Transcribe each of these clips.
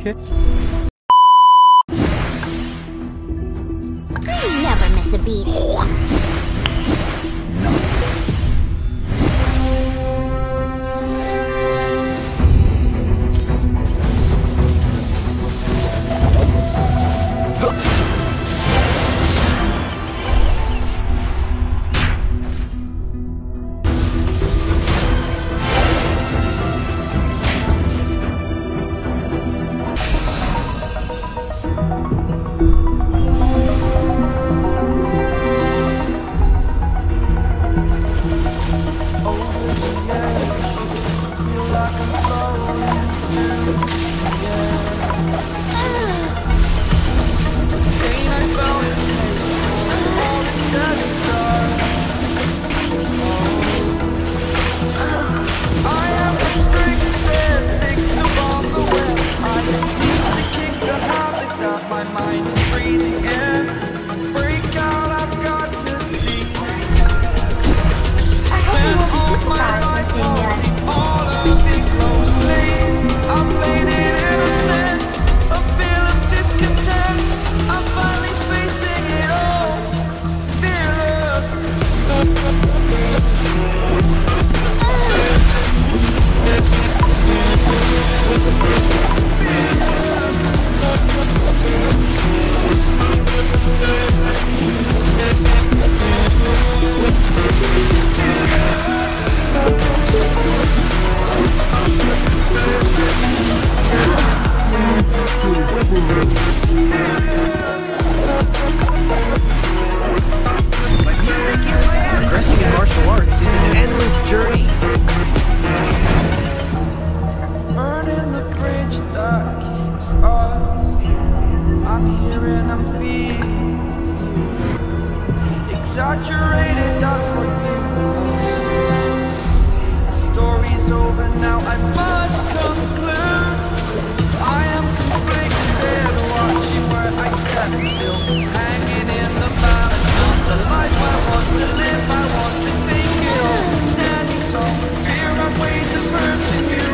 রেখে Saturated thoughts like you. The story's over now, I must conclude. I am conflicted, watching where I stand still. Hanging in the balance of the life I want to live. I want to take it all, standing tall Fear I weighed the person you.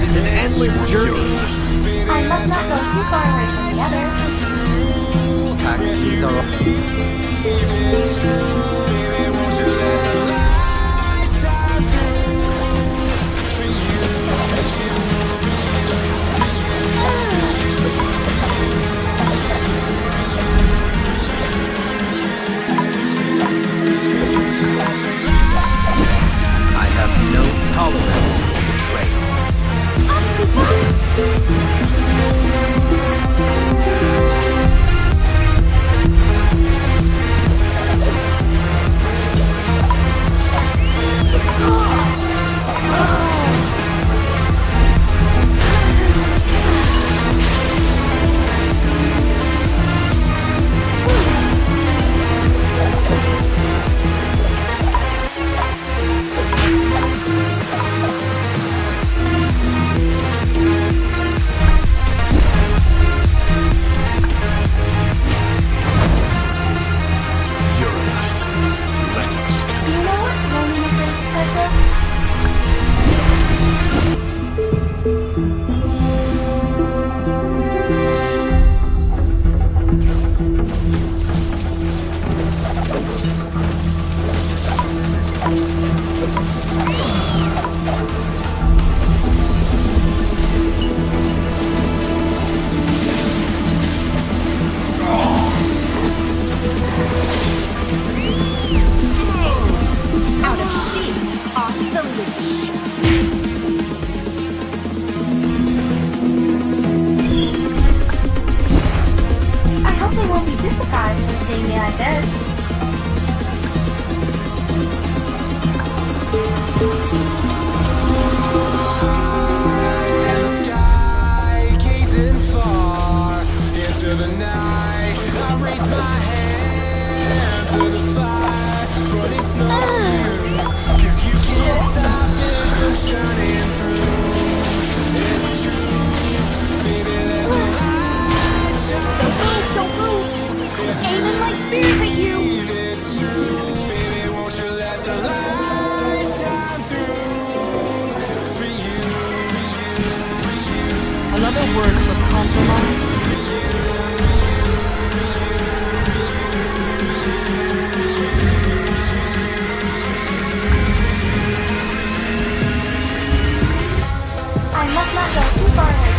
It is is an endless journey. I must not go too far away from the others. Taxis are... compromise? I have not gone too far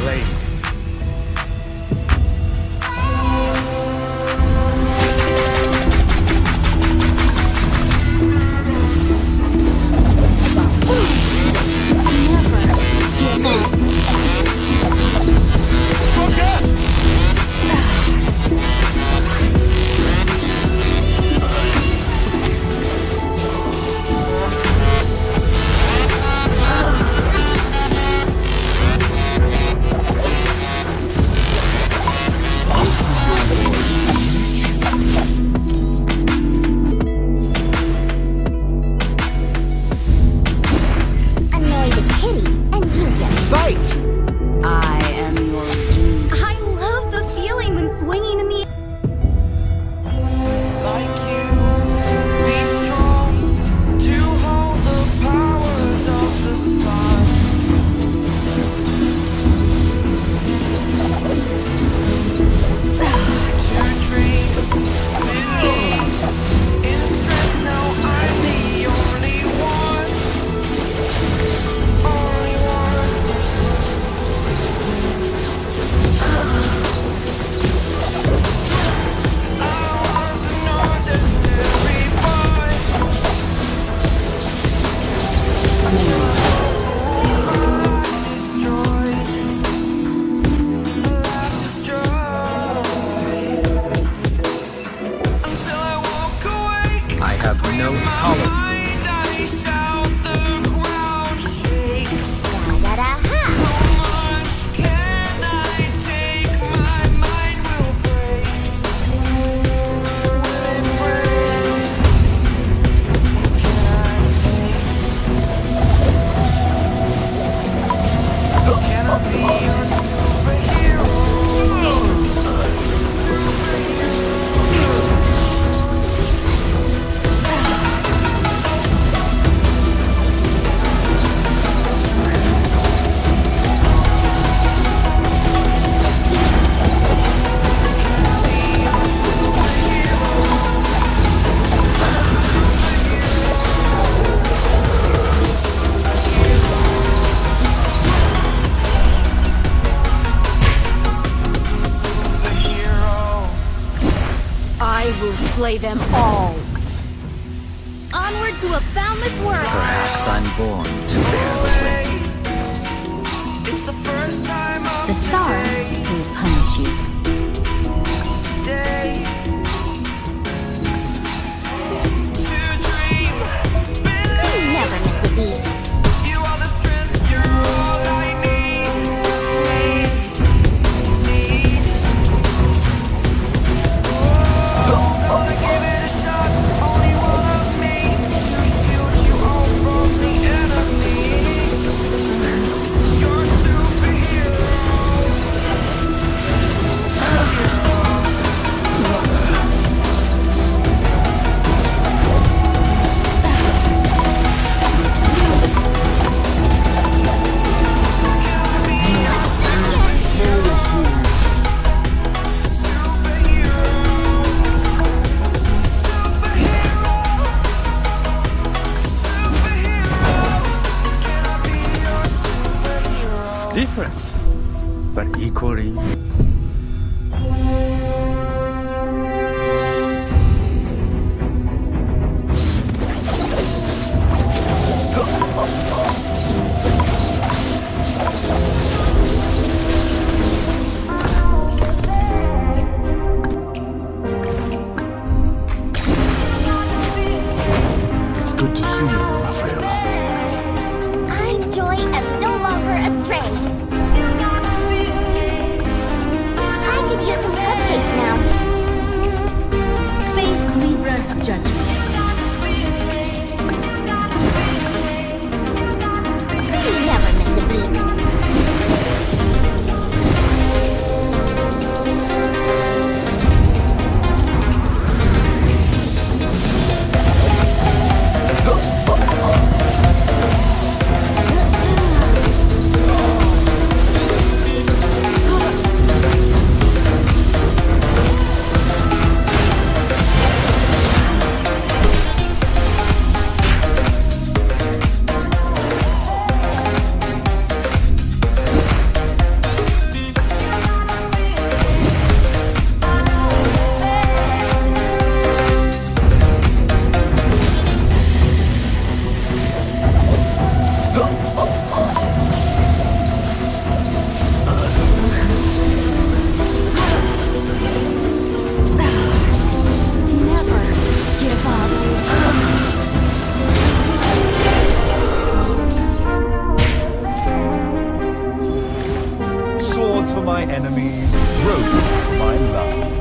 blade. have no tolerance. My enemies, for my love.